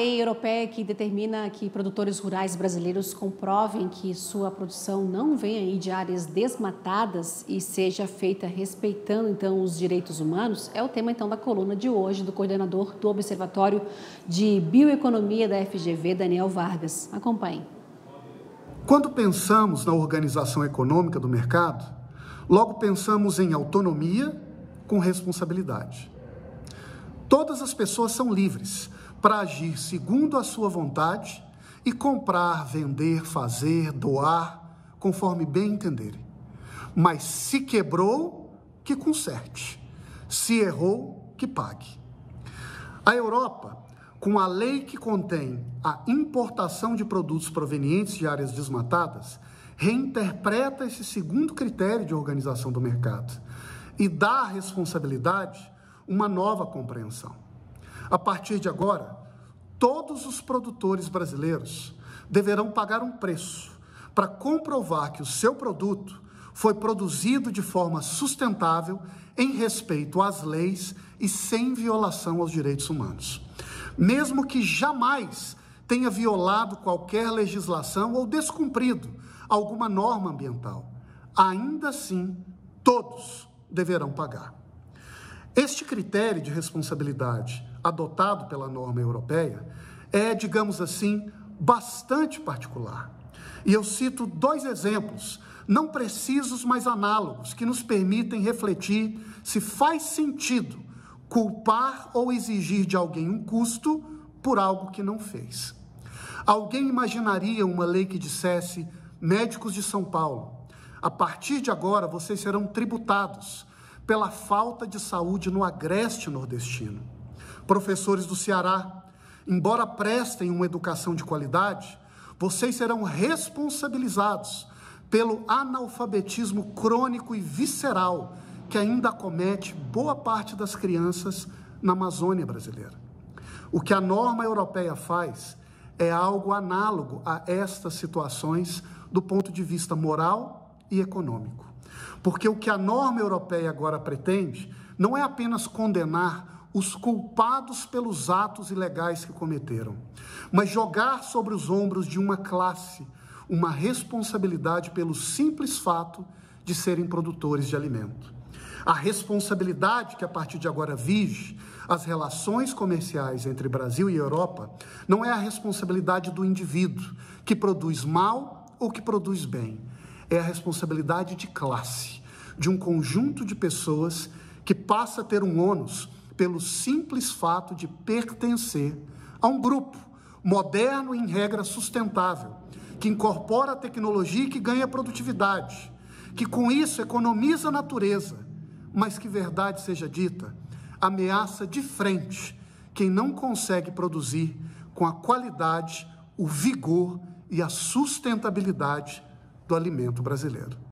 lei europeia que determina que produtores rurais brasileiros comprovem que sua produção não venha aí de áreas desmatadas e seja feita respeitando então os direitos humanos é o tema então da coluna de hoje do coordenador do Observatório de Bioeconomia da FGV, Daniel Vargas. Acompanhe. Quando pensamos na organização econômica do mercado, logo pensamos em autonomia com responsabilidade. Todas as pessoas são livres para agir segundo a sua vontade e comprar, vender, fazer, doar, conforme bem entenderem. Mas se quebrou, que conserte. Se errou, que pague. A Europa, com a lei que contém a importação de produtos provenientes de áreas desmatadas, reinterpreta esse segundo critério de organização do mercado e dá à responsabilidade uma nova compreensão. A partir de agora, todos os produtores brasileiros deverão pagar um preço para comprovar que o seu produto foi produzido de forma sustentável, em respeito às leis e sem violação aos direitos humanos. Mesmo que jamais tenha violado qualquer legislação ou descumprido alguma norma ambiental, ainda assim todos deverão pagar. Este critério de responsabilidade adotado pela norma europeia é, digamos assim, bastante particular. E eu cito dois exemplos, não precisos, mas análogos, que nos permitem refletir se faz sentido culpar ou exigir de alguém um custo por algo que não fez. Alguém imaginaria uma lei que dissesse: médicos de São Paulo, a partir de agora vocês serão tributados pela falta de saúde no agreste nordestino. Professores do Ceará, embora prestem uma educação de qualidade, vocês serão responsabilizados pelo analfabetismo crônico e visceral que ainda acomete boa parte das crianças na Amazônia brasileira. O que a norma europeia faz é algo análogo a estas situações do ponto de vista moral e econômico. Porque o que a norma europeia agora pretende não é apenas condenar os culpados pelos atos ilegais que cometeram, mas jogar sobre os ombros de uma classe uma responsabilidade pelo simples fato de serem produtores de alimento. A responsabilidade que a partir de agora vige as relações comerciais entre Brasil e Europa não é a responsabilidade do indivíduo que produz mal ou que produz bem é a responsabilidade de classe, de um conjunto de pessoas que passa a ter um ônus pelo simples fato de pertencer a um grupo moderno em regra sustentável, que incorpora a tecnologia e que ganha produtividade, que com isso economiza a natureza, mas que verdade seja dita, ameaça de frente quem não consegue produzir com a qualidade, o vigor e a sustentabilidade do alimento brasileiro.